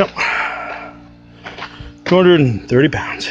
Yep. 230 pounds.